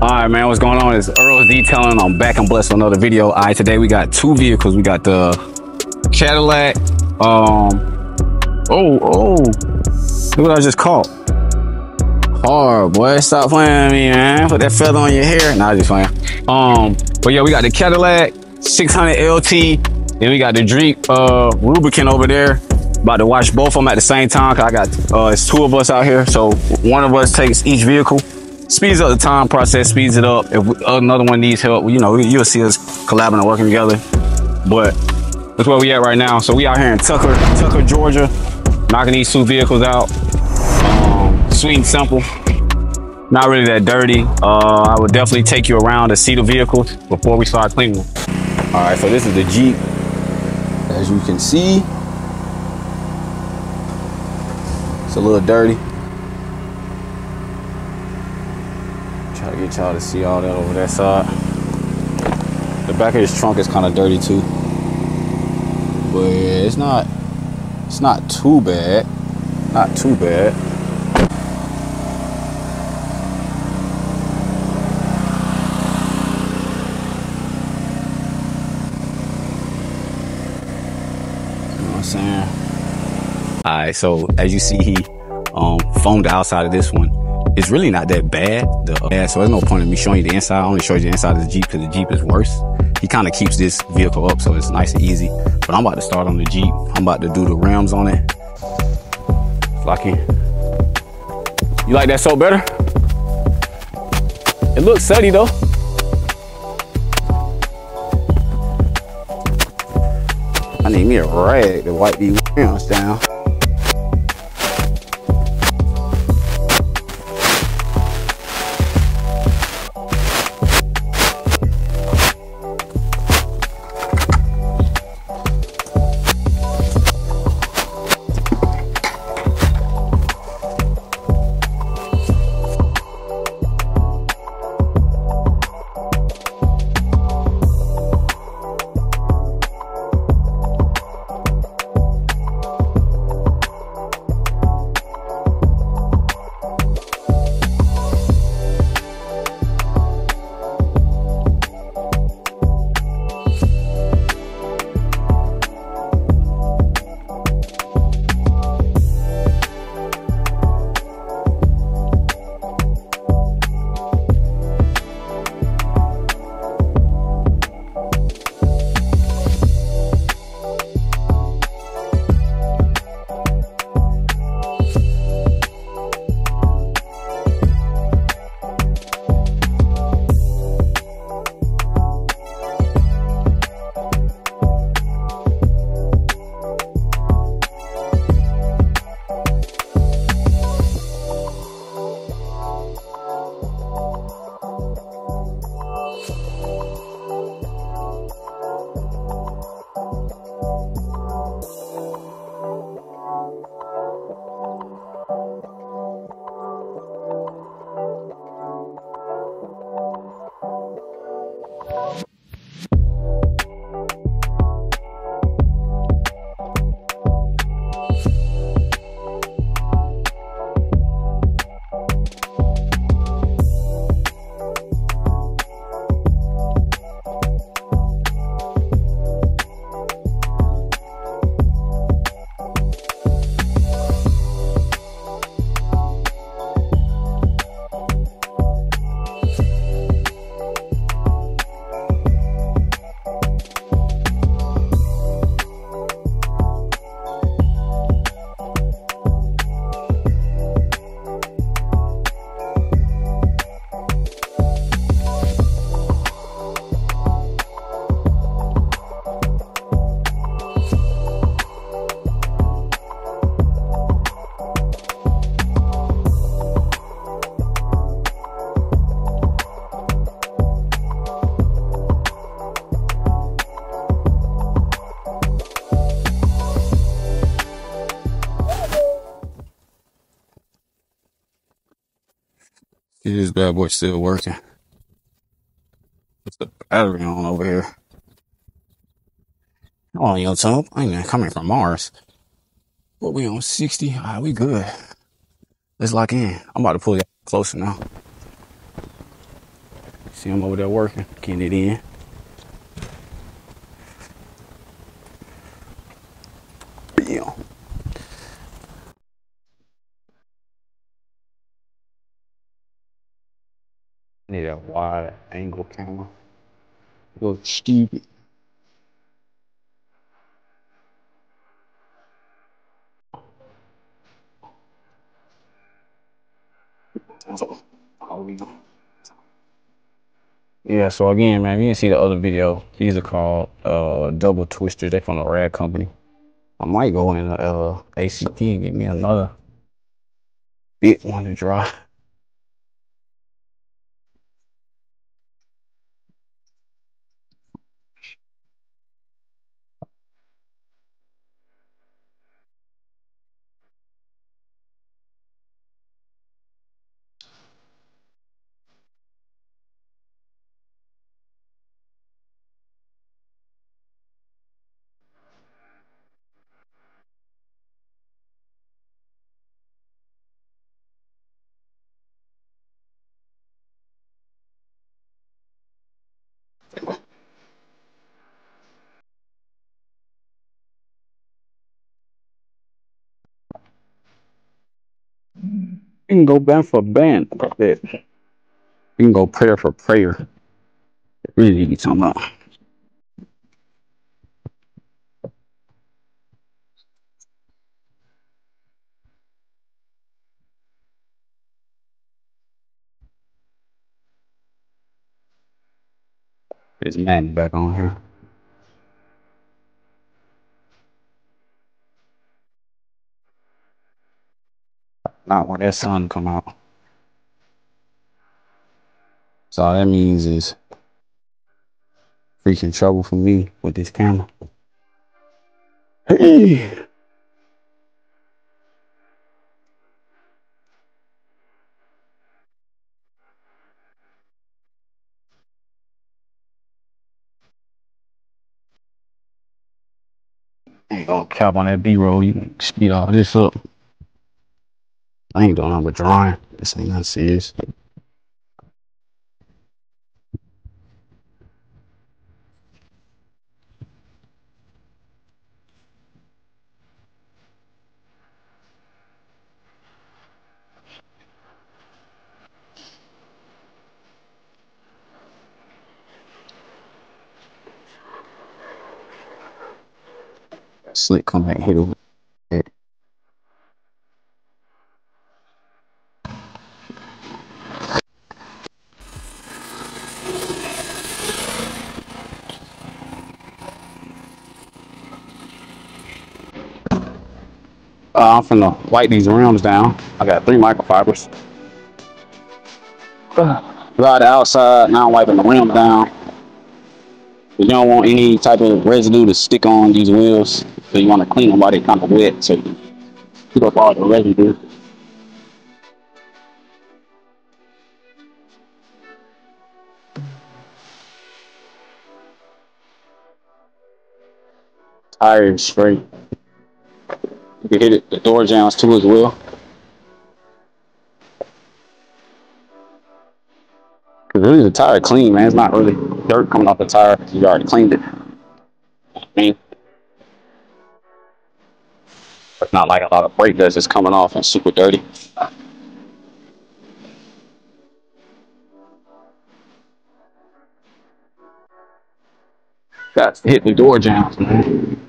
All right, man, what's going on? It's Earl Detailing. I'm back and blessed with another video. All right, today we got two vehicles. We got the Cadillac. Um, oh, oh, look what I just caught. Hard, boy. Stop playing me, man. Put that feather on your hair. Nah, just playing. Um, but yeah, we got the Cadillac 600 LT. Then we got the Jeep uh, Rubicon over there. About to watch both of them at the same time. Cause I got, uh, it's two of us out here. So one of us takes each vehicle speeds up the time process, speeds it up. If another one needs help, you know, you'll see us collabing and working together. But that's where we at right now. So we out here in Tucker, Tucker, Georgia, knocking these two vehicles out. Um, sweet and simple. Not really that dirty. Uh, I would definitely take you around to see the vehicles before we start cleaning them. All right, so this is the Jeep. As you can see, it's a little dirty. Try to get y'all to see all that over that side. The back of his trunk is kind of dirty too. But yeah, it's not it's not too bad. Not too bad. Saying? Alright, so as you see he um foamed the outside of this one it's really not that bad. The, uh, so there's no point in me showing you the inside. I only show you the inside of the Jeep because the Jeep is worse. He kind of keeps this vehicle up so it's nice and easy. But I'm about to start on the Jeep. I'm about to do the rims on it. Lucky. You like that so better? It looks steady though. I need me a rag to wipe these rims down. See this bad boy still working. What's the battery on over here? Oh, yo, Tom, I ain't coming from Mars. What we on 60? All right, we good. Let's lock in. I'm about to pull you closer now. See him over there working, getting it in. Yeah. Angle camera. Go stupid. Yeah, so again, man, you can see the other video. These are called uh, double twisters. They're from the Rag Company. I might go in the uh, ACT and get me another big one to draw. You can go band for band. You can go prayer for prayer. Really, you talking about? There's man back on here. Not when that sun come out. So all that means is freaking trouble for me with this camera. Hey. Ain't gonna cap on that B-roll. You can speed all this up. I ain't doing nothing but drawing. This ain't nothing serious. Slick come back hit over. it. Uh, I'm finna wipe these rims down. I got three microfibers. Ride the outside, now I'm wiping the rim down. You don't want any type of residue to stick on these wheels. So you want to clean them while they're kind of wet so you keep up all the residue. Tire is straight. You can hit it, the door jambs too as well. Really the tire clean, man. It's not really dirt coming off the tire. You already cleaned it. Mean, it's not like a lot of brake dust is coming off and super dirty. Got to hit the door jambs, man.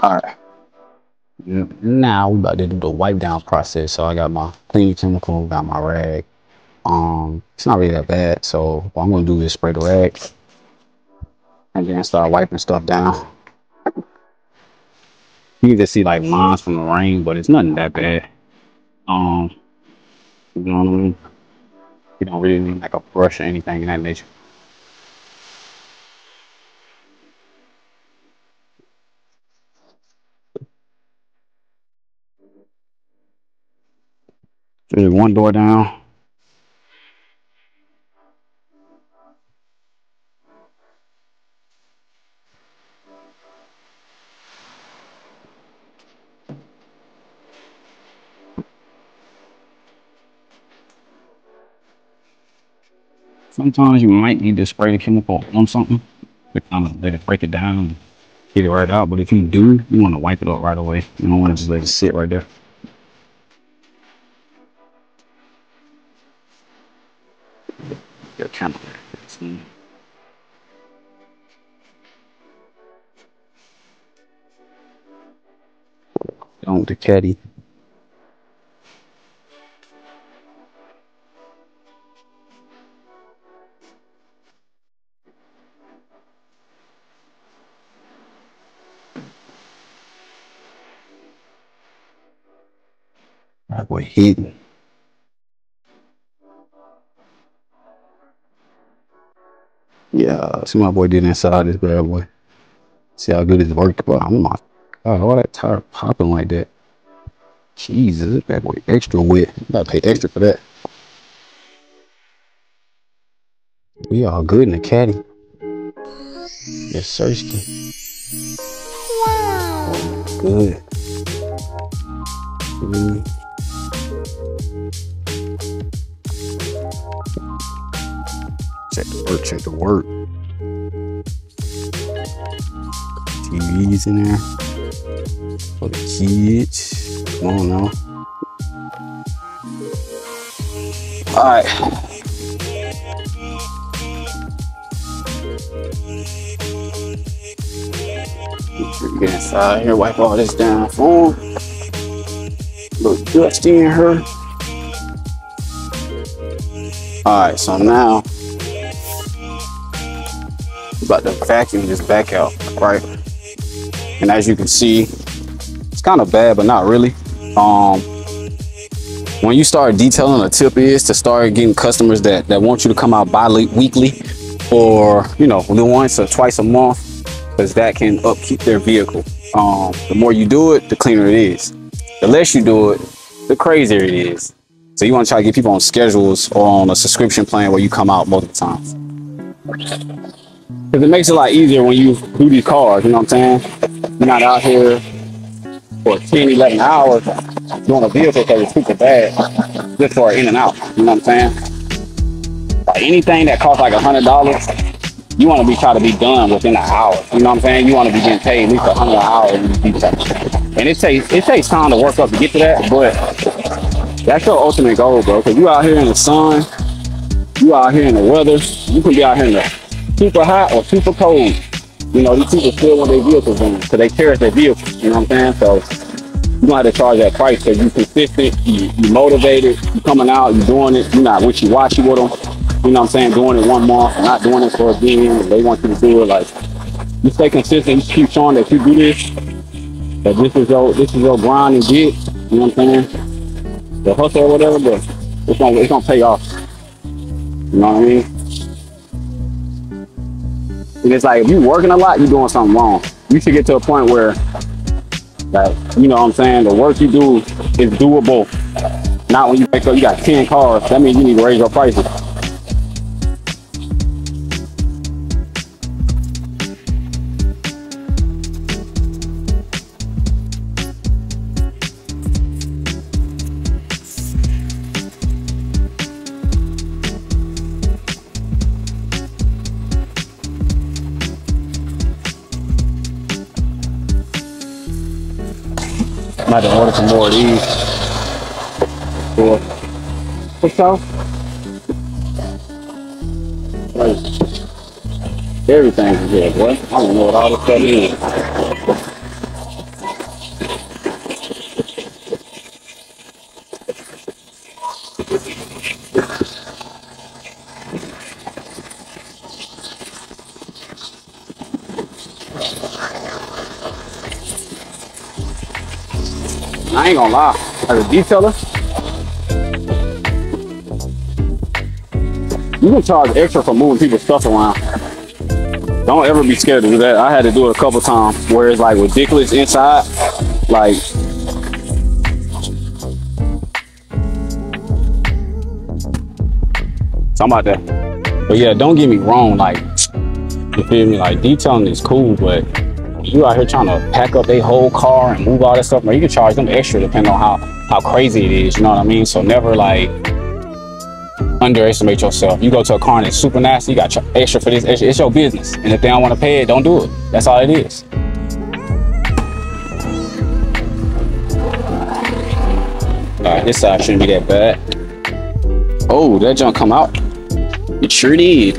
All right. Now we about to do the wipe down process. So I got my cleaning chemical, got my rag. Um, it's not really that bad. So what I'm gonna do is spray the rag and then start wiping stuff down. You can see like lines from the rain, but it's nothing that bad. Um, you know what I mean? You don't really need like a brush or anything in that nature. There's one door down. Sometimes you might need to spray the chemical on something to kind of let it break it down and get it right out. But if you do, you want to wipe it up right away. You don't want to just let it sit right there. Your camera. Hmm. Don't the caddy. Right boy hitting. Yeah, see my boy did inside this bad boy. See how good his work, but oh my god, all that tire popping like that. Jesus, this bad boy extra wet. You gotta pay extra for that. We all good in the caddy. Yes, Sirski. Wow. Good. Mm. Check the work, check the work. TVs in there for the kids. Come on now. All right. Get inside here, wipe all this down for. Look dusty in her. All right, so now about to vacuum this back out, right? And as you can see, it's kind of bad, but not really. Um, when you start detailing, a tip is to start getting customers that, that want you to come out bi-weekly or, you know, once or twice a month, because that can upkeep their vehicle. Um, the more you do it, the cleaner it is. The less you do it, the crazier it is. So you want to try to get people on schedules or on a subscription plan where you come out multiple times. Because it makes it a lot easier when you do these cars, you know what I'm saying? You're not out here for 10, 11 hours doing a vehicle because it's super bad just for in and out, you know what I'm saying? Like anything that costs like a $100, you want to be trying to be done within an hour, you know what I'm saying? You want to be getting paid at least a 100 an hour and it takes it takes time to work up to get to that, but that's your ultimate goal, bro. Cause you out here in the sun, you out here in the weather, you can be out here in the super hot or super cold. You know, these people still want their vehicles in because they cherish their vehicles. You know what I'm saying? So you don't have to charge that price because you consistent, you, you motivated, you coming out, you doing it, you're not wishy-washy with them. You know what I'm saying? Doing it one month, not doing it for a year. They want you to do it like you stay consistent, you keep showing that you do this. That this is your this is your grind and get. You know what I'm saying? The hustle or whatever, but it's gonna it's gonna pay off. You know what I mean? And it's like if you're working a lot, you're doing something wrong. You should get to a point where like, you know what I'm saying, the work you do is doable. Not when you wake up you got 10 cars, that means you need to raise your prices. Might have ordered some more of these. For what's up? Like, everything's here, boy. I don't know what all this stuff is. Ain't gonna lie, as a detailer, you can charge extra for moving people's stuff around. Don't ever be scared to do that. I had to do it a couple times where it's like ridiculous inside. Like something about that. But yeah, don't get me wrong, like you feel me? Like detailing is cool, but you out here trying to pack up a whole car and move all that stuff, man, you can charge them extra depending on how how crazy it is. You know what I mean? So never like underestimate yourself. You go to a car and it's super nasty, you got extra for this. It's your business, and if they don't want to pay it, don't do it. That's all it is. All right, this side shouldn't be that bad. Oh, that junk come out. It sure did.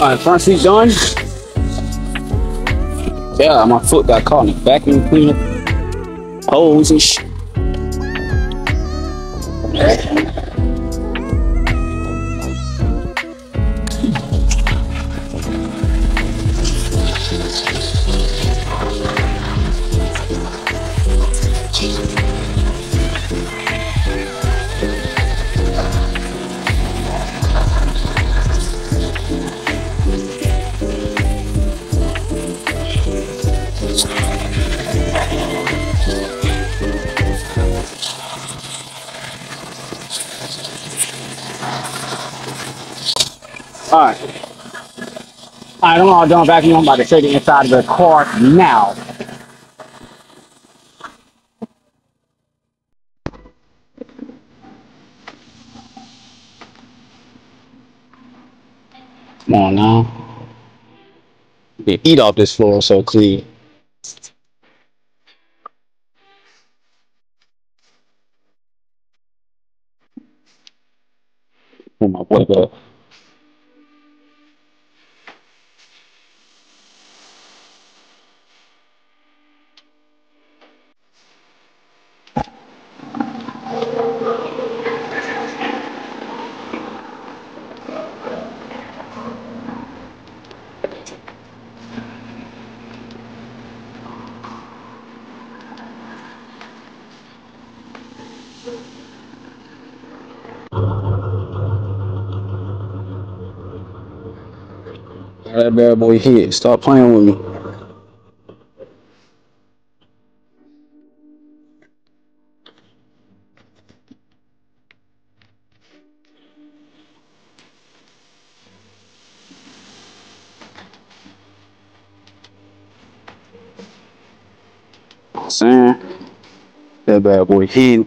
All right, front seat done. Yeah, my foot got caught in the vacuum cleaner holes and shit. All right. All right, I'm all done vacuuming. I'm about to take it inside of the car now. Come on now. You eat off this floor so clean. Pull my boy bad boy hit. Stop playing with me. Saying that bad boy hit.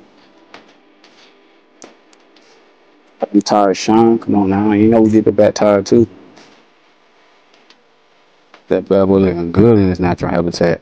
The tire shine. Come on now. You know we did the back tire too. That boy looking good in its natural habitat.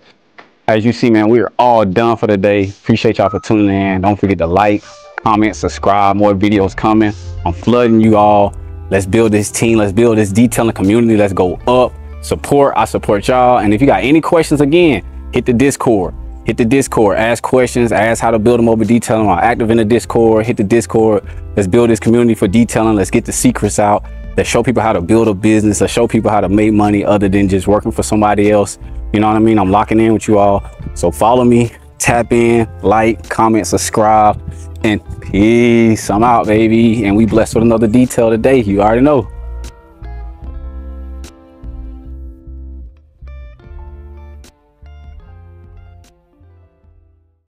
As you see, man, we are all done for the day. Appreciate y'all for tuning in. Don't forget to like, comment, subscribe. More videos coming. I'm flooding you all. Let's build this team. Let's build this detailing community. Let's go up. Support. I support y'all. And if you got any questions, again, hit the Discord. Hit the Discord. Ask questions. Ask how to build a mobile detailing. I'm active in the Discord. Hit the Discord. Let's build this community for detailing. Let's get the secrets out that show people how to build a business, that show people how to make money other than just working for somebody else. You know what I mean? I'm locking in with you all. So follow me, tap in, like, comment, subscribe, and peace. I'm out, baby. And we blessed with another detail today. You already know.